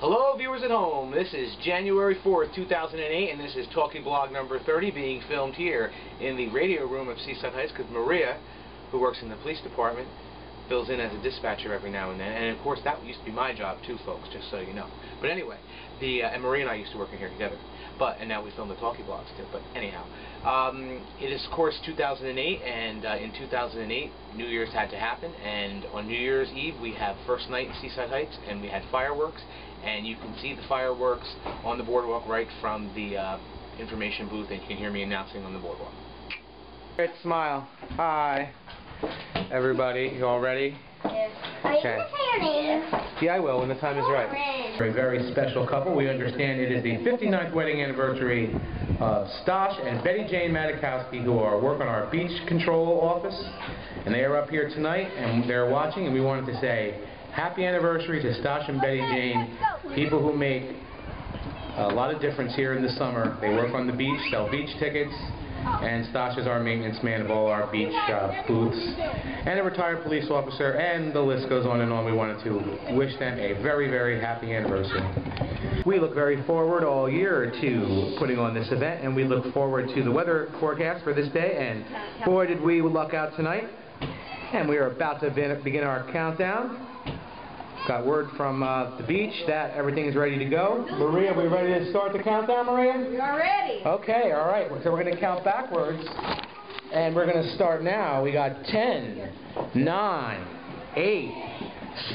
Hello, viewers at home. This is January 4th, 2008, and this is Talking Blog number 30 being filmed here in the radio room of Seaside Heights because Maria, who works in the police department, fills in as a dispatcher every now and then. And of course, that used to be my job too, folks, just so you know. But anyway, the uh, and Maria and I used to work in here together. But and now we film the talkie blogs too. But anyhow, um, it is of course 2008, and uh, in 2008, New Year's had to happen. And on New Year's Eve, we have first night in Seaside Heights, and we had fireworks. And you can see the fireworks on the boardwalk right from the uh, information booth, and you can hear me announcing on the boardwalk. Great smile. Hi. Everybody, you all ready? Yes. Are you Okay. going to say your name? Yeah, I will when the time is right. A very special couple, we understand it is the 59th wedding anniversary of Stosh and Betty Jane Matikowski, who are work on our beach control office. And they are up here tonight, and they're watching, and we wanted to say happy anniversary to Stosh and Betty Jane, people who make a lot of difference here in the summer. They work on the beach, sell beach tickets, and Stosh is our maintenance man of all our beach uh, booths, and a retired police officer, and the list goes on and on. We wanted to wish them a very, very happy anniversary. We look very forward all year to putting on this event, and we look forward to the weather forecast for this day, and boy did we luck out tonight. And we are about to begin our countdown. Got word from uh, the beach that everything is ready to go. Maria, we ready to start the countdown, Maria? We are ready. Okay, all right. So we're going to count backwards. And we're going to start now. We got 10, 9, 8,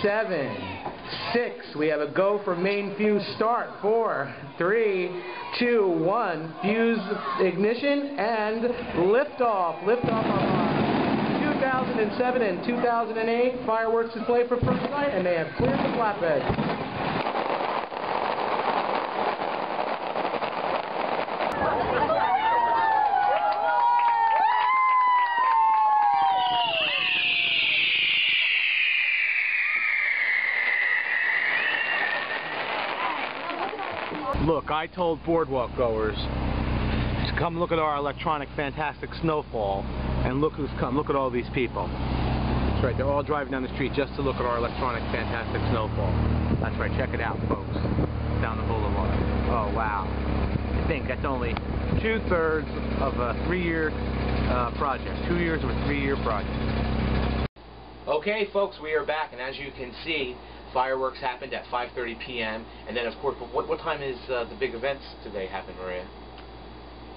7, 6. We have a go for main fuse start. 4, 3, 2, 1. Fuse ignition and liftoff. Liftoff on 2007 and 2008 fireworks display for first night, and they have cleared the flatbed. Look, I told boardwalk goers to come look at our electronic fantastic snowfall, and look who's come. Look at all these people. That's right, they're all driving down the street just to look at our electronic fantastic snowfall. That's right, check it out, folks. Down the boulevard. Oh, wow. I think that's only two-thirds of a three-year uh, project. Two years of a three-year project. Okay, folks, we are back, and as you can see, fireworks happened at 5:30 p.m. And then, of course, what what time is uh, the big events today happen, Maria?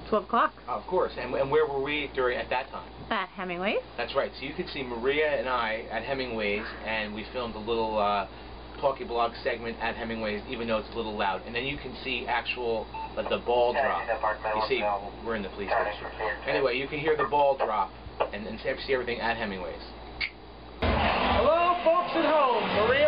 12 o'clock of course. And, and where were we during at that time? at Hemingway's. That's right. So you could see Maria and I at Hemingway's, and we filmed a little uh, talkie blog segment at Hemingway's, even though it's a little loud. And then you can see actual uh, the ball drop. You see, we're in the police station. Anyway, you can hear the ball drop and, and see everything at Hemingway's. Hello, folks at home. Maria,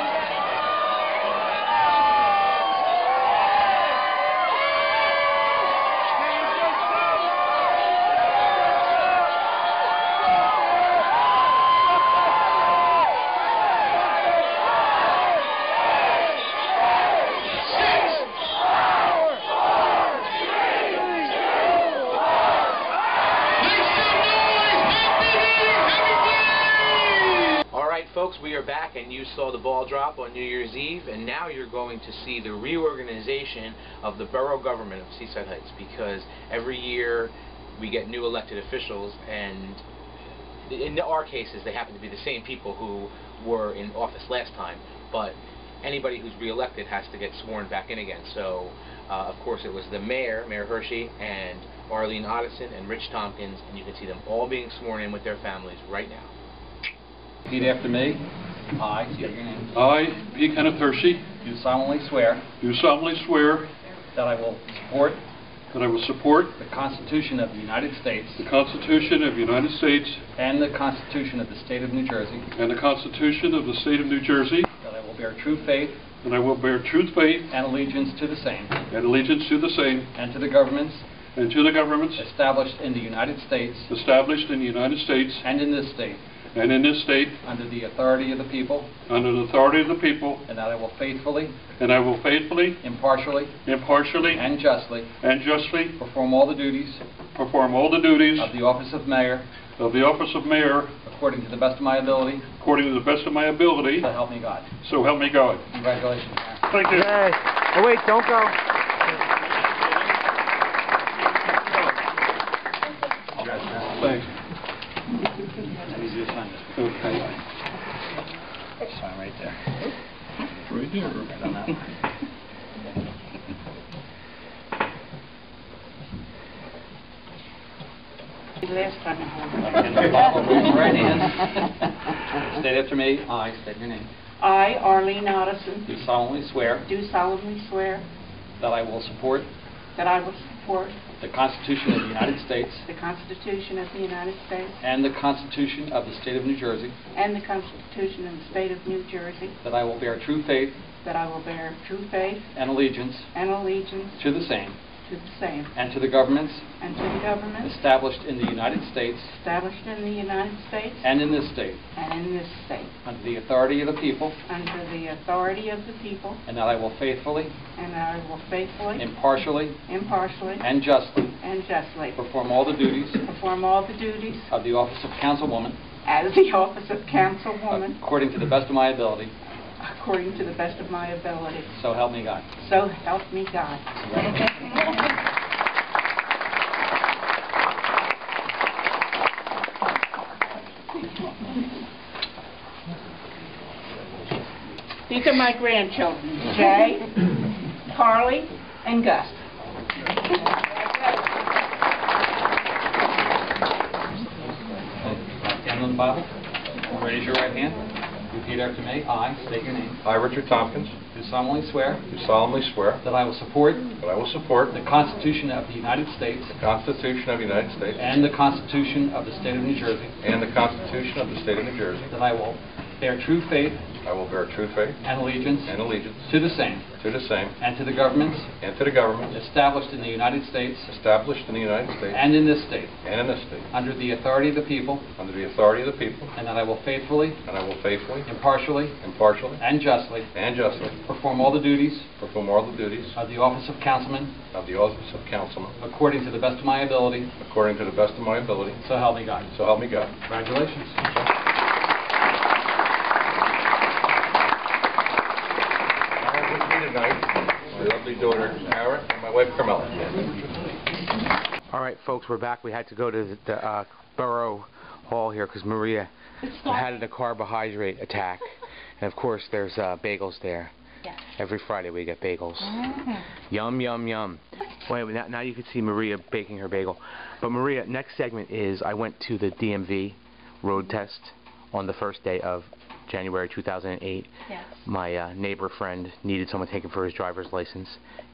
back, and you saw the ball drop on New Year's Eve, and now you're going to see the reorganization of the borough government of Seaside Heights because every year we get new elected officials, and in our cases, they happen to be the same people who were in office last time, but anybody who's reelected has to get sworn back in again. So, uh, of course, it was the mayor, Mayor Hershey, and Arline Ottoson, and Rich Tompkins, and you can see them all being sworn in with their families right now. Repeat after me. I, state your name. I, B. Kenneth Hershey, do solemnly swear do solemnly swear that I will support that I will support the Constitution of the United States the Constitution of the United States and the Constitution of the State of New Jersey, and the Constitution of the State of New Jersey, that I will bear true faith and I will bear true faith and allegiance to the same and allegiance to the same and to the governments and to the governments established in the United States established in the United States and in this state and in this state under the authority of the people, under the authority of the people, and that I will faithfully, and I will faithfully, impartially, impartially, and justly and justly perform all the duties perform all the duties of the office of mayor of the office of mayor according to the best of my ability, according to the best of my ability, so help me God. so help me God. Congratulations, Mayor. Thank you. Oh, wait, don't go. Thanks. Easy to sign this. Okay. Sign right there. Right there. Right on that one. Last time I And the Bible, raise your right hand. State after me. I state your name. I, Arline Ottoson, Do solemnly swear do solemnly swear that I will support that I will support the Constitution of the United States. The Constitution of the United States. And the Constitution of the State of New Jersey, and the Constitution of the State of New Jersey, that I will bear true faith. That I will bear true faith. And allegiance. And allegiance. To the same to the same, and to the governments and to the government. established in the United States established in the United States. and in this state, and in this state, under the authority of the people, under the authority of the people, and that I will faithfully, and I will faithfully, impartially, impartially, and justly. And justly. Perform all the duties. Perform all the duties. Of the office of councilwoman. As the office of councilwoman. According to the best of my ability, according to the best of my ability. so help me God. So help me God. These are my grandchildren, Jay, Carly, and Gus. On the Bible. Raise your right hand. Repeat after me. I state your name. I, Richard Tompkins, Do solemnly swear do solemnly swear that I will support that I will support the Constitution of the United States the Constitution of the United States and the Constitution of the State of New Jersey, and the Constitution of the State of New Jersey. that I will bear true faith I will bear true faith and allegiance and allegiance to the same to the same and to the governments and to the government established in the United States established in the United States and in this state, and in this state, under the authority of the people, under the authority of the people, and that I will faithfully, and I will faithfully, impartially, impartially, and justly and justly perform all the duties perform all the duties of the office of councilman of the office of councilman according to the best of my ability, according to the best of my ability, so help me God. so help me God. Congratulations. I have with me tonight my lovely daughter, Tara, and my wife, Carmela. All right, folks, we're back. We had to go to the, the uh, borough hall here because Maria had a carbohydrate attack. And of course, there's uh, bagels there. Yes. Every Friday we get bagels. Yum, yum, yum. Wait, now, now you can see Maria baking her bagel. But Maria, next segment is I went to the DMV road test on the first day of January 2008. Yes. My uh, neighbor friend needed someone to take him for his driver's license,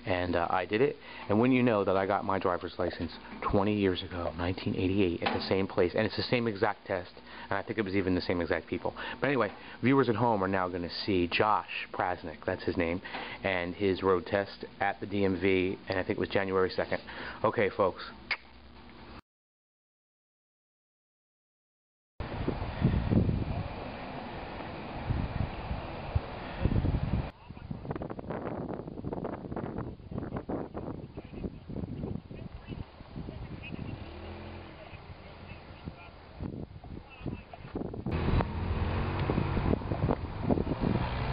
and uh, I did it. And when you know that I got my driver's license 20 years ago, 1988, at the same place, and it's the same exact test, and I think it was even the same exact people. But anyway, viewers at home are now going to see Josh Praznic, that's his name, and his road test at the DMV, and I think it was January 2nd. Okay, folks.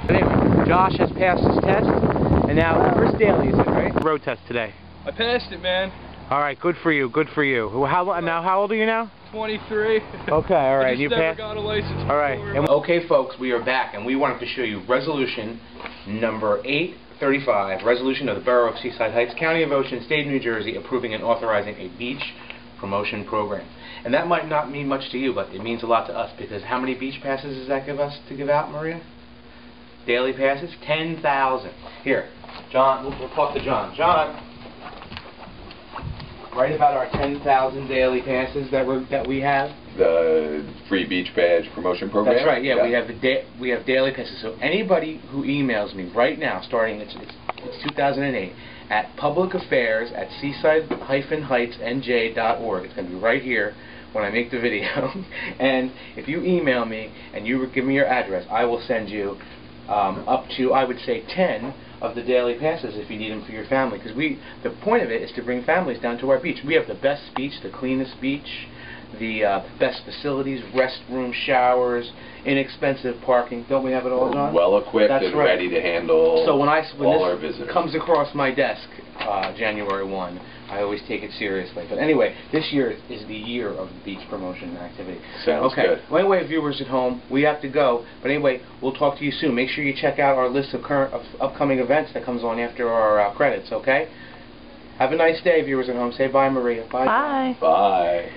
But anyway, Josh has passed his test, and now Chris Daly is it, right? Road test today. I passed it, man. All right, good for you, good for you. How now? How old are you now? 23. Okay, all I right, just you never passed. got a license All right, before. and Okay, folks, we are back, and we wanted to show you resolution number 835, resolution of the Borough of Seaside Heights, County of Ocean, State of New Jersey, approving and authorizing a beach promotion program. And that might not mean much to you, but it means a lot to us, because how many beach passes does that give us to give out, Maria? Daily passes, 10,000. Here, John, we'll, we'll talk to John. John, write about our 10,000 daily passes that we that we have. The free beach badge promotion program? That's right. Yeah, we have the da- we have daily passes. So anybody who emails me right now, starting it's it's, it's 2008 at public affairs at seaside-heightsnj.org. It's going to be right here when I make the video. and if you email me and you give me your address, I will send you um, up to I would say 10 of the daily passes if you need them for your family. Because we the point of it is to bring families down to our beach. We have the best beach, the cleanest beach the uh, best facilities, restroom, showers, inexpensive parking. Don't we have it all, John? Well equipped That's and right. ready to handle So when I s- when all our this comes across my desk, uh, January 1, I always take it seriously. But anyway, this year is the year of the beach promotion activity. Sounds okay. good. Well, anyway, viewers at home, we have to go. But anyway, we'll talk to you soon. Make sure you check out our list of current of upcoming events that comes on after our uh, credits. Okay. Have a nice day, viewers at home. Say bye, Maria. Bye. Bye. Bye.